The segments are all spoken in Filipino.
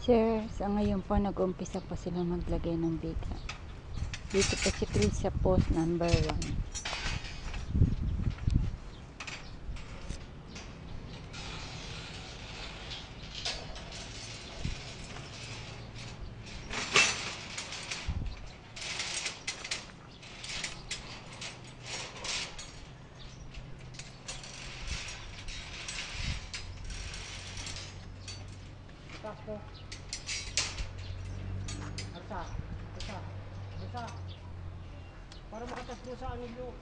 Sir, sa ngayon po nag-umpisa pa sila maglagay ng biga. Dito pa si Chris sa post number 1. Taas mo. Arsa. Arsa. Arsa. Para makatas doon sa anilyo.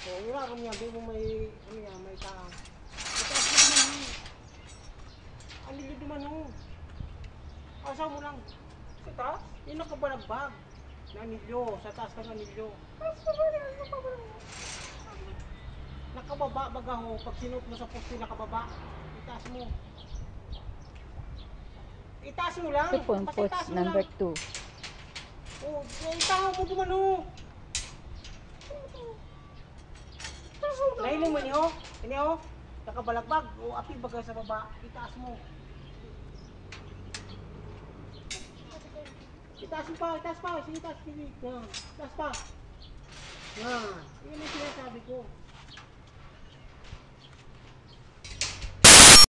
So, wala kami yan. Di mo may, ano yan, may taang. Itaas mo naman yun. Anilyo duman mo. Asa mo lang. Sa taas? Yung nakabalagbag. Na anilyo. Sa taas ng anilyo. Nakababa baga ho. Pag sinuot mo sa poste nakababa. Itaas mo. Itaas mo lang. Ito po ang post itaas mo number lang. 2. Oh, eh, itaas mo duman ho. Nahiling mo niyo? Ini ho? Nakabalagbag. O api baga sa baba. Itaas mo. Itaas mo pa, itaas pa. Sige, itaas. Sige. Itaas pa. Yan. Yan ang sinasabi ko.